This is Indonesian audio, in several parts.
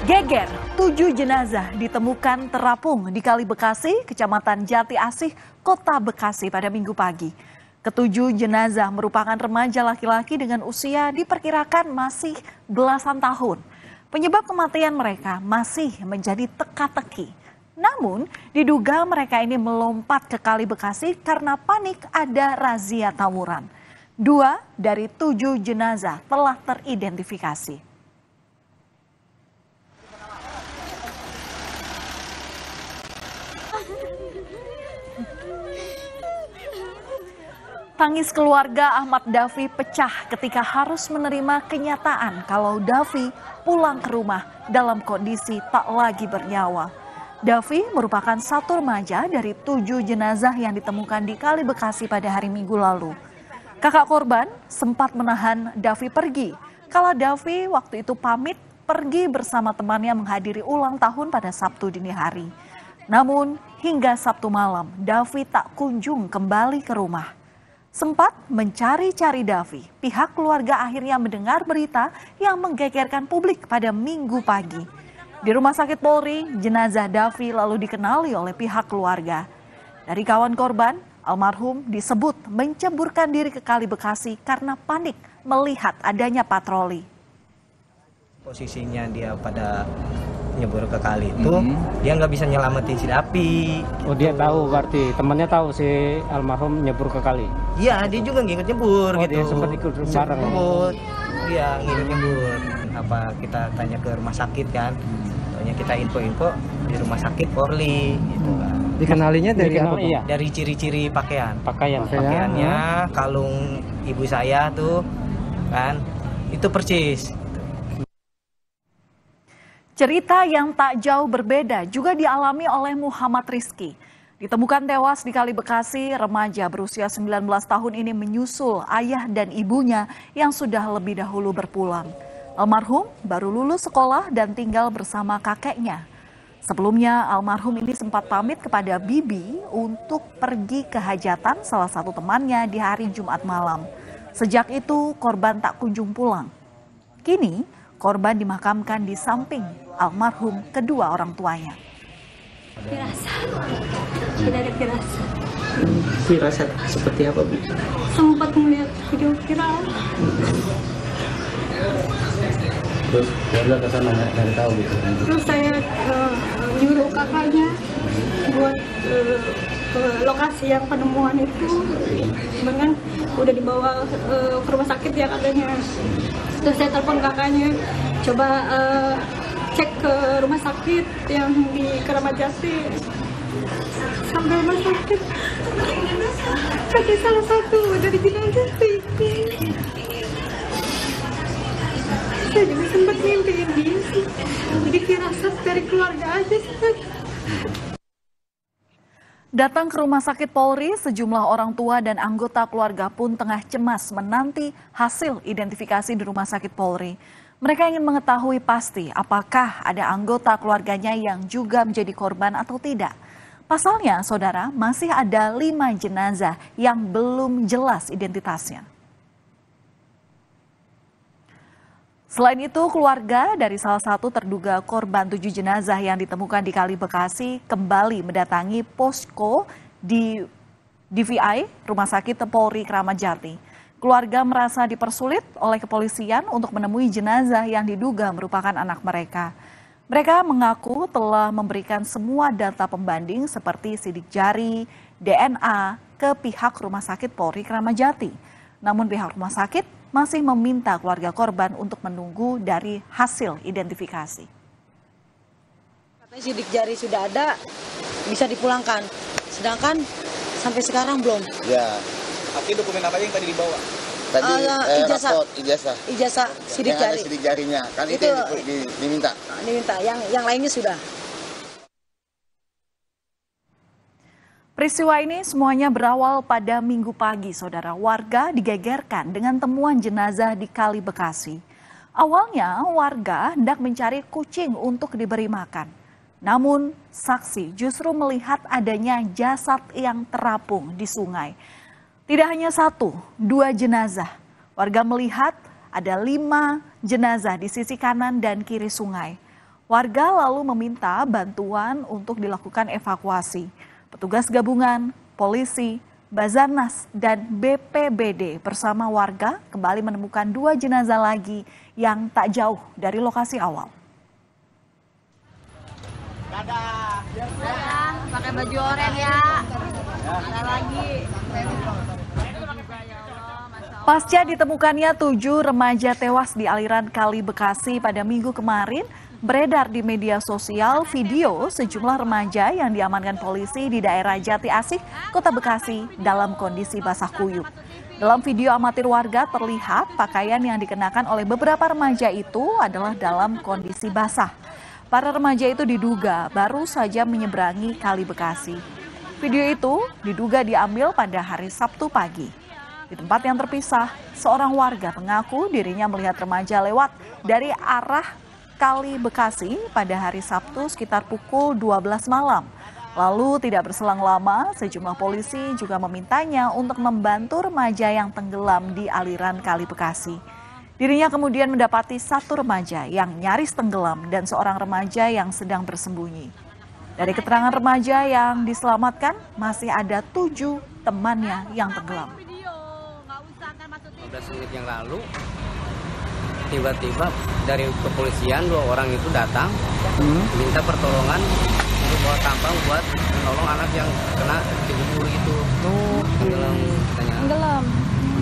Geger, tujuh jenazah ditemukan terapung di Kali Bekasi, Kecamatan Jati Asih, Kota Bekasi pada minggu pagi. Ketujuh jenazah merupakan remaja laki-laki dengan usia diperkirakan masih belasan tahun. Penyebab kematian mereka masih menjadi teka-teki. Namun, diduga mereka ini melompat ke Kali Bekasi karena panik ada razia tawuran. Dua dari tujuh jenazah telah teridentifikasi. Tangis keluarga Ahmad Davi pecah ketika harus menerima kenyataan kalau Davi pulang ke rumah dalam kondisi tak lagi bernyawa. Davi merupakan satu remaja dari tujuh jenazah yang ditemukan di Kali Bekasi pada hari Minggu lalu. Kakak korban sempat menahan Davi pergi. Kala Davi waktu itu pamit pergi bersama temannya menghadiri ulang tahun pada Sabtu dini hari. Namun hingga Sabtu malam, Davi tak kunjung kembali ke rumah. Sempat mencari-cari Davi, pihak keluarga akhirnya mendengar berita yang menggegerkan publik pada minggu pagi. Di rumah sakit Polri, jenazah Davi lalu dikenali oleh pihak keluarga. Dari kawan korban, almarhum disebut menceburkan diri ke Kali Bekasi karena panik melihat adanya patroli. Posisinya dia pada nyebur ke kali itu mm -hmm. dia nggak bisa nyelamatin si Dapi. Oh dia tahu berarti temannya tahu si almarhum nyebur ke kali. Iya dia juga ngikut nyebur oh, gitu. Dia sempat ikut bareng. Ikut. Iya ngikut nyebur. Apa kita tanya ke rumah sakit kan? Tanya kita info-info di rumah sakit Porli gitu kan. Dikenalinya dari Dikenal, apa? Iya. Dari ciri-ciri pakaian. Pakaian. Pakaiannya, kalung ibu saya tuh kan itu percis Cerita yang tak jauh berbeda juga dialami oleh Muhammad Rizki. Ditemukan tewas di Kali Bekasi, remaja berusia 19 tahun ini menyusul ayah dan ibunya yang sudah lebih dahulu berpulang. Almarhum baru lulus sekolah dan tinggal bersama kakeknya. Sebelumnya almarhum ini sempat pamit kepada Bibi untuk pergi ke hajatan salah satu temannya di hari Jumat malam. Sejak itu korban tak kunjung pulang. Kini korban dimakamkan di samping almarhum kedua orang tuanya. Firasat, tidak ada firasat. Firasat seperti apa Bu? Sempat melihat video viral. Terus keluarga ke sana cari tahu gitu. Terus saya uh, nyuruh kakaknya buat uh, ke lokasi yang penemuan itu, dengan udah dibawa uh, ke rumah sakit ya katanya. Terus saya telepon kakaknya, coba uh, cek ke rumah sakit yang di Keramat Jati sampai rumah sakit. Kaki salah satu dari jenazah saya juga sempat mimpiin dia sih. Jadi firasat dari keluarga aja sih Datang ke rumah sakit Polri, sejumlah orang tua dan anggota keluarga pun tengah cemas menanti hasil identifikasi di rumah sakit Polri. Mereka ingin mengetahui pasti apakah ada anggota keluarganya yang juga menjadi korban atau tidak. Pasalnya, saudara, masih ada lima jenazah yang belum jelas identitasnya. Selain itu, keluarga dari salah satu terduga korban tujuh jenazah yang ditemukan di Kali Bekasi kembali mendatangi posko di DVI Rumah Sakit Polri Kramat Jati. Keluarga merasa dipersulit oleh kepolisian untuk menemui jenazah yang diduga merupakan anak mereka. Mereka mengaku telah memberikan semua data pembanding seperti sidik jari, DNA ke pihak Rumah Sakit Polri Kramat Jati. Namun pihak rumah sakit masih meminta keluarga korban untuk menunggu dari hasil identifikasi. Katanya sidik jari sudah ada, bisa dipulangkan. Sedangkan sampai sekarang belum. Ya. Tapi dokumen apa yang tadi dibawa? Tadi Uh, eh, ijazah. raport ijazah. Ijazah sidik yang ada jari. sidik jarinya. Kan itu, Itu- yang di- di- diminta. Diminta, yang yang lainnya sudah. Peristiwa ini semuanya berawal pada minggu pagi, saudara. Warga digegerkan dengan temuan jenazah di Kali Bekasi. Awalnya warga hendak mencari kucing untuk diberi makan. Namun saksi justru melihat adanya jasad yang terapung di sungai. Tidak hanya satu, dua jenazah. Warga melihat ada lima jenazah di sisi kanan dan kiri sungai. Warga lalu meminta bantuan untuk dilakukan evakuasi. Petugas gabungan, polisi, Bazarnas, dan BPBD bersama warga kembali menemukan dua jenazah lagi yang tak jauh dari lokasi awal. pakai baju oranye ya. Ada lagi. Pasca ditemukannya tujuh remaja tewas di aliran Kali Bekasi pada minggu kemarin, beredar di media sosial video sejumlah remaja yang diamankan polisi di daerah Jati Asih, Kota Bekasi dalam kondisi basah kuyup. Dalam video amatir warga terlihat pakaian yang dikenakan oleh beberapa remaja itu adalah dalam kondisi basah. Para remaja itu diduga baru saja menyeberangi Kali Bekasi. Video itu diduga diambil pada hari Sabtu pagi. Di tempat yang terpisah, seorang warga mengaku dirinya melihat remaja lewat dari arah Kali Bekasi pada hari Sabtu sekitar pukul 12 malam. Lalu tidak berselang lama, sejumlah polisi juga memintanya untuk membantu remaja yang tenggelam di aliran Kali Bekasi. Dirinya kemudian mendapati satu remaja yang nyaris tenggelam dan seorang remaja yang sedang bersembunyi. Dari keterangan remaja yang diselamatkan, masih ada tujuh temannya yang tenggelam. 15 menit yang lalu tiba-tiba dari kepolisian dua orang itu datang minta pertolongan untuk bawa tampang buat menolong anak yang kena dikubur itu tenggelam katanya Tenggelam.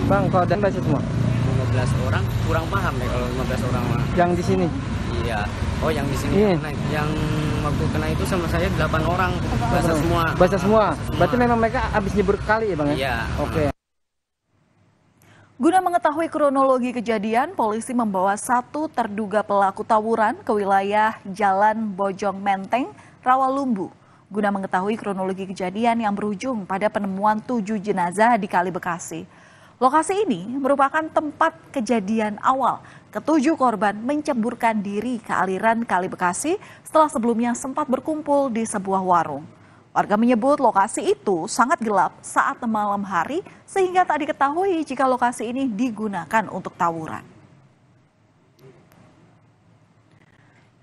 Bang, kalau dan baca semua. 15 orang kurang paham ya kalau 15 orang mah Yang di sini. iya oh yang di sini Iya. kena. yang waktu kena itu sama saya 8 orang bahasa semua Baca semua. Bahasa Berarti memang mereka habis nyebur kali ya, Bang ya? iya Oke. Guna mengetahui kronologi kejadian, polisi membawa satu terduga pelaku tawuran ke wilayah Jalan Bojong Menteng, Rawalumbu. Guna mengetahui kronologi kejadian yang berujung pada penemuan tujuh jenazah di Kali Bekasi. Lokasi ini merupakan tempat kejadian awal ketujuh korban menceburkan diri ke aliran Kali Bekasi setelah sebelumnya sempat berkumpul di sebuah warung. Warga menyebut lokasi itu sangat gelap saat malam hari sehingga tak diketahui jika lokasi ini digunakan untuk tawuran.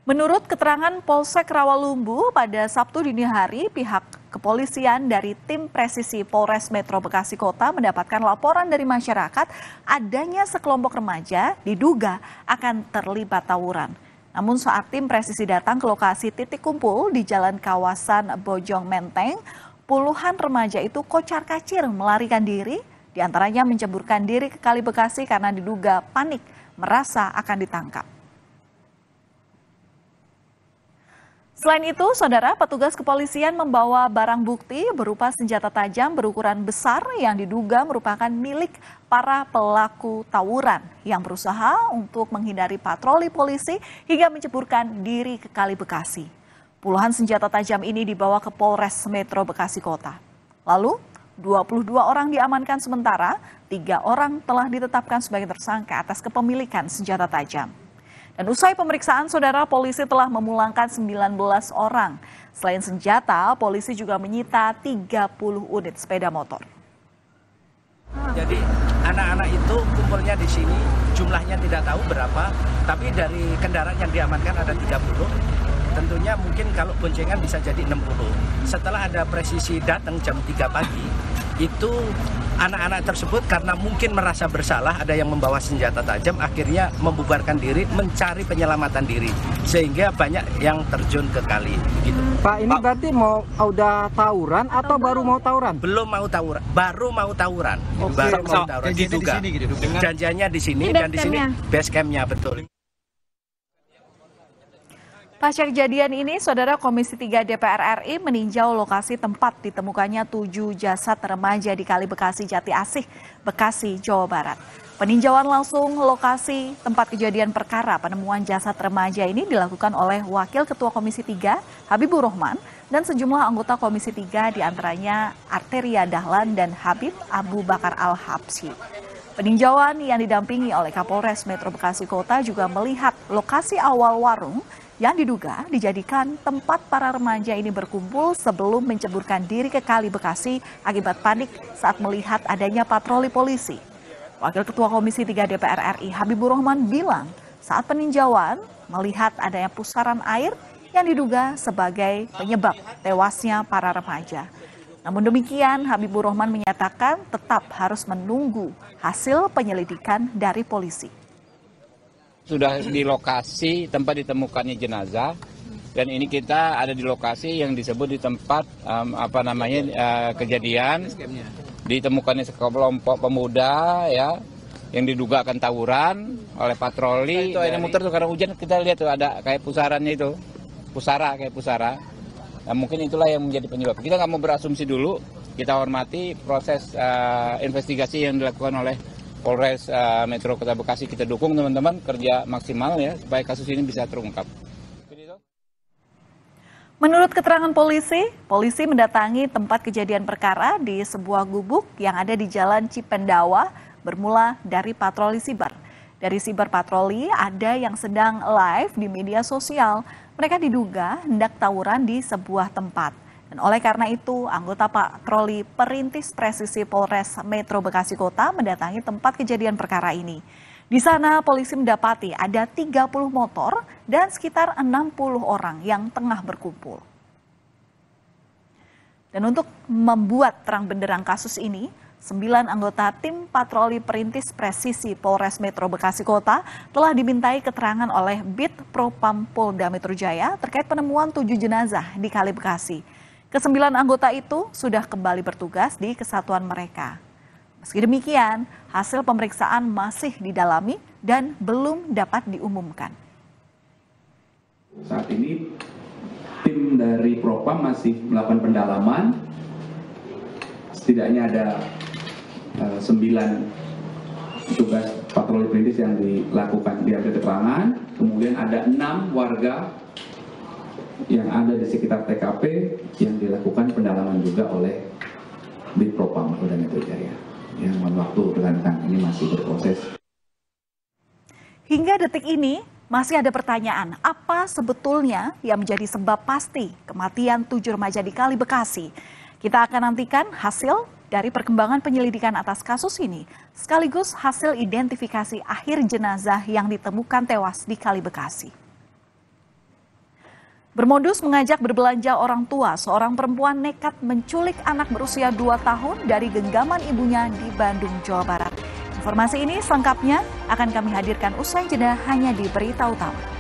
Menurut keterangan Polsek Rawalumbu pada Sabtu dini hari, pihak kepolisian dari tim presisi Polres Metro Bekasi Kota mendapatkan laporan dari masyarakat adanya sekelompok remaja diduga akan terlibat tawuran. Namun saat tim presisi datang ke lokasi titik kumpul di jalan kawasan Bojong Menteng, puluhan remaja itu kocar kacir melarikan diri, di antaranya menceburkan diri ke Kali Bekasi karena diduga panik merasa akan ditangkap. Selain itu, saudara petugas kepolisian membawa barang bukti berupa senjata tajam berukuran besar yang diduga merupakan milik para pelaku tawuran yang berusaha untuk menghindari patroli polisi hingga menceburkan diri ke Kali Bekasi. Puluhan senjata tajam ini dibawa ke Polres Metro Bekasi Kota. Lalu, 22 orang diamankan sementara, tiga orang telah ditetapkan sebagai tersangka atas kepemilikan senjata tajam. Dan usai pemeriksaan, saudara polisi telah memulangkan 19 orang. Selain senjata, polisi juga menyita 30 unit sepeda motor. Jadi anak-anak itu kumpulnya di sini jumlahnya tidak tahu berapa, tapi dari kendaraan yang diamankan ada 30. Tentunya mungkin kalau boncengan bisa jadi 60. Setelah ada presisi datang jam 3 pagi, itu anak-anak tersebut karena mungkin merasa bersalah ada yang membawa senjata tajam akhirnya membubarkan diri mencari penyelamatan diri. Sehingga banyak yang terjun ke kali gitu. Pak, ini berarti mau udah tawuran atau baru mau tawuran? belum mau tawuran. Baru mau tawuran. Oke. baru mau So, tawuran. Janjinya di diduga. sini gitu, dengan- janjiannya di sini Ini dan di sini. base campnya betul Pasca kejadian ini, Saudara Komisi 3 DPR RI meninjau lokasi tempat ditemukannya tujuh jasad remaja di Kali Bekasi Jati Asih, Bekasi, Jawa Barat. Peninjauan langsung lokasi tempat kejadian perkara penemuan jasad remaja ini dilakukan oleh Wakil Ketua Komisi 3 Habibur Rahman dan sejumlah anggota Komisi 3 di antaranya Arteria Dahlan dan Habib Abu Bakar Al-Habsyi. Peninjauan yang didampingi oleh Kapolres Metro Bekasi Kota juga melihat lokasi awal warung yang diduga dijadikan tempat para remaja ini berkumpul sebelum menceburkan diri ke Kali Bekasi akibat panik saat melihat adanya patroli polisi. Wakil Ketua Komisi 3 DPR RI Habibur Rahman bilang saat peninjauan melihat adanya pusaran air yang diduga sebagai penyebab tewasnya para remaja. Namun demikian, Habibur Rahman menyatakan tetap harus menunggu hasil penyelidikan dari polisi. Sudah di lokasi tempat ditemukannya jenazah, dan ini kita ada di lokasi yang disebut di tempat um, apa namanya uh, kejadian. Ditemukannya sekelompok pemuda ya yang diduga akan tawuran oleh patroli. Itu ini muter tuh karena hujan kita lihat tuh ada kayak pusarannya itu. Pusara kayak pusara. Nah, mungkin itulah yang menjadi penyebab. Kita nggak mau berasumsi dulu, kita hormati proses uh, investigasi yang dilakukan oleh Polres uh, Metro Kota Bekasi. Kita dukung teman-teman kerja maksimal ya supaya kasus ini bisa terungkap. Menurut keterangan polisi, polisi mendatangi tempat kejadian perkara di sebuah gubuk yang ada di Jalan Cipendawa bermula dari patroli siber. Dari siber patroli ada yang sedang live di media sosial mereka diduga hendak tawuran di sebuah tempat. Dan oleh karena itu, anggota patroli perintis presisi Polres Metro Bekasi Kota mendatangi tempat kejadian perkara ini. Di sana polisi mendapati ada 30 motor dan sekitar 60 orang yang tengah berkumpul. Dan untuk membuat terang benderang kasus ini, Sembilan anggota tim patroli perintis presisi Polres Metro Bekasi Kota telah dimintai keterangan oleh Bit Propam Polda Metro Jaya terkait penemuan tujuh jenazah di Kali Bekasi. Kesembilan anggota itu sudah kembali bertugas di kesatuan mereka. Meski demikian, hasil pemeriksaan masih didalami dan belum dapat diumumkan. Saat ini tim dari Propam masih melakukan pendalaman. Setidaknya ada Eh, sembilan tugas patroli perintis yang dilakukan diambil keterangan, kemudian ada enam warga yang ada di sekitar TKP yang dilakukan pendalaman juga oleh Bitpropam Polda Metro Jaya. Yang waktu rekan-rekan ini masih berproses. Hingga detik ini masih ada pertanyaan, apa sebetulnya yang menjadi sebab pasti kematian tujuh remaja di Kali Bekasi? Kita akan nantikan hasil dari perkembangan penyelidikan atas kasus ini, sekaligus hasil identifikasi akhir jenazah yang ditemukan tewas di Kali Bekasi. Bermodus mengajak berbelanja orang tua, seorang perempuan nekat menculik anak berusia 2 tahun dari genggaman ibunya di Bandung, Jawa Barat. Informasi ini selengkapnya akan kami hadirkan usai jeda hanya di Berita Utama.